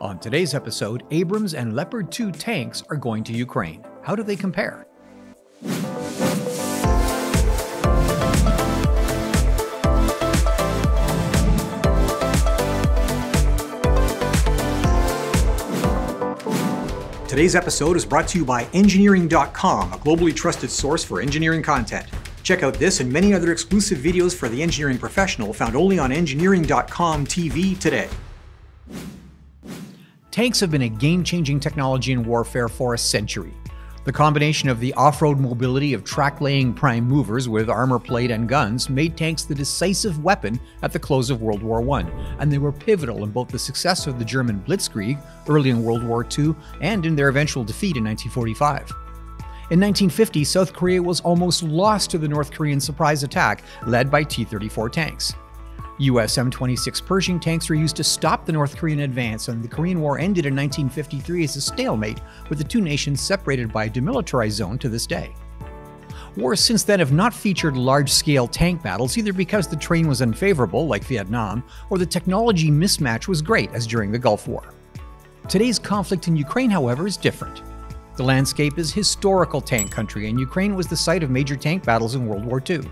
On today's episode, Abrams and Leopard 2 tanks are going to Ukraine. How do they compare? Today's episode is brought to you by Engineering.com, a globally trusted source for engineering content. Check out this and many other exclusive videos for the engineering professional found only on Engineering.com TV today. Tanks have been a game-changing technology in warfare for a century. The combination of the off-road mobility of track-laying prime movers with armor plate and guns made tanks the decisive weapon at the close of World War I, and they were pivotal in both the success of the German Blitzkrieg early in World War II and in their eventual defeat in 1945. In 1950, South Korea was almost lost to the North Korean surprise attack led by T-34 tanks. US M26 Pershing tanks were used to stop the North Korean advance, and the Korean War ended in 1953 as a stalemate, with the two nations separated by a demilitarized zone to this day. Wars since then have not featured large scale tank battles either because the terrain was unfavorable, like Vietnam, or the technology mismatch was great, as during the Gulf War. Today's conflict in Ukraine, however, is different. The landscape is historical tank country, and Ukraine was the site of major tank battles in World War II.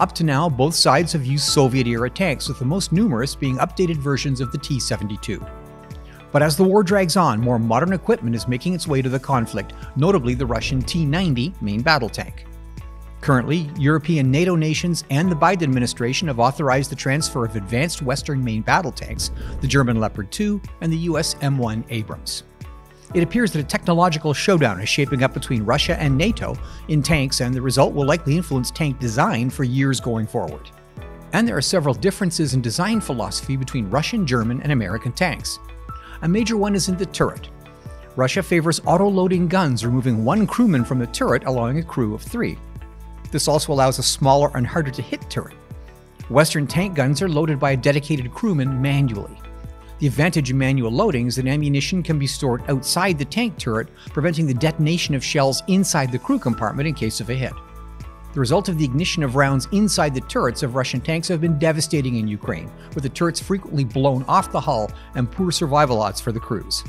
Up to now, both sides have used Soviet era tanks, with the most numerous being updated versions of the T 72. But as the war drags on, more modern equipment is making its way to the conflict, notably the Russian T 90 main battle tank. Currently, European NATO nations and the Biden administration have authorized the transfer of advanced Western main battle tanks, the German Leopard 2 and the US M1 Abrams it appears that a technological showdown is shaping up between Russia and NATO in tanks, and the result will likely influence tank design for years going forward. And there are several differences in design philosophy between Russian, German, and American tanks. A major one is in the turret. Russia favors auto loading guns, removing one crewman from the turret, allowing a crew of three. This also allows a smaller and harder to hit turret. Western tank guns are loaded by a dedicated crewman manually. The advantage of manual loading is that ammunition can be stored outside the tank turret, preventing the detonation of shells inside the crew compartment in case of a hit. The result of the ignition of rounds inside the turrets of Russian tanks have been devastating in Ukraine, with the turrets frequently blown off the hull and poor survival odds for the crews.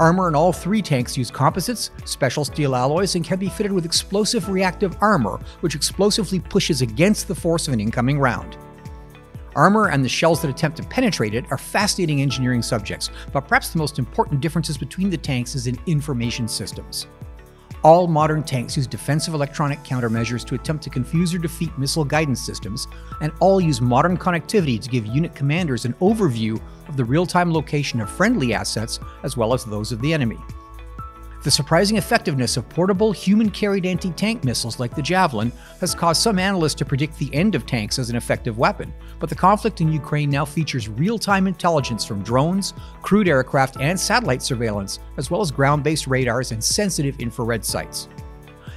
Armor in all three tanks use composites, special steel alloys, and can be fitted with explosive reactive armor, which explosively pushes against the force of an incoming round. Armor and the shells that attempt to penetrate it are fascinating engineering subjects, but perhaps the most important differences between the tanks is in information systems. All modern tanks use defensive electronic countermeasures to attempt to confuse or defeat missile guidance systems, and all use modern connectivity to give unit commanders an overview of the real time location of friendly assets as well as those of the enemy. The surprising effectiveness of portable, human carried anti tank missiles like the Javelin has caused some analysts to predict the end of tanks as an effective weapon, but the conflict in Ukraine now features real time intelligence from drones, crewed aircraft, and satellite surveillance, as well as ground based radars and sensitive infrared sights.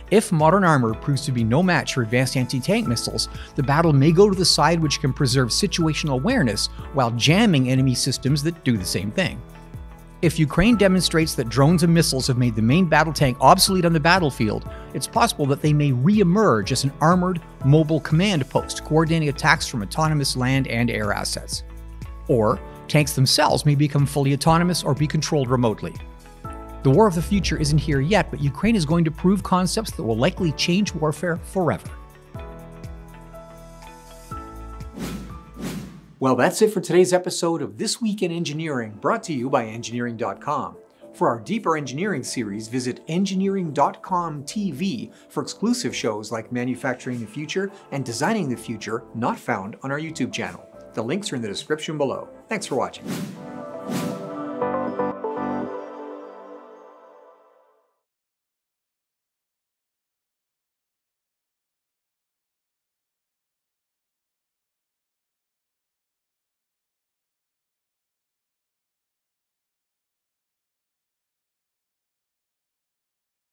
If modern armor proves to be no match for advanced anti tank missiles, the battle may go to the side which can preserve situational awareness while jamming enemy systems that do the same thing. If Ukraine demonstrates that drones and missiles have made the main battle tank obsolete on the battlefield, it's possible that they may re emerge as an armored, mobile command post coordinating attacks from autonomous land and air assets. Or, tanks themselves may become fully autonomous or be controlled remotely. The war of the future isn't here yet, but Ukraine is going to prove concepts that will likely change warfare forever. Well, that's it for today's episode of This Week in Engineering, brought to you by Engineering.com. For our deeper engineering series, visit engineering.com TV for exclusive shows like Manufacturing the Future and Designing the Future, not found on our YouTube channel. The links are in the description below. Thanks for watching.